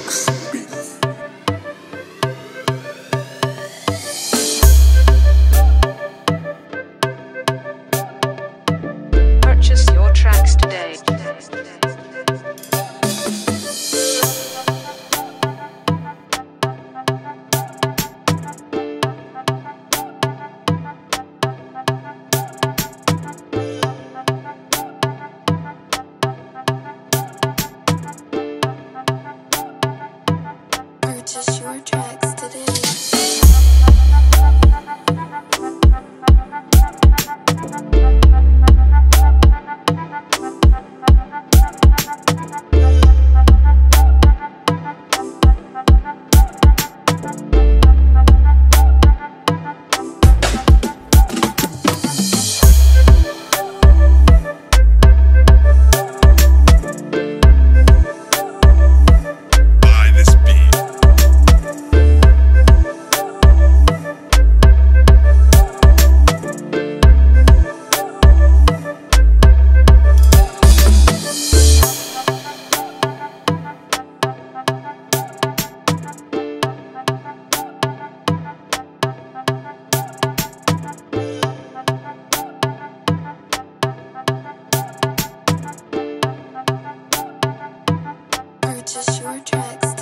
relax.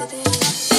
today.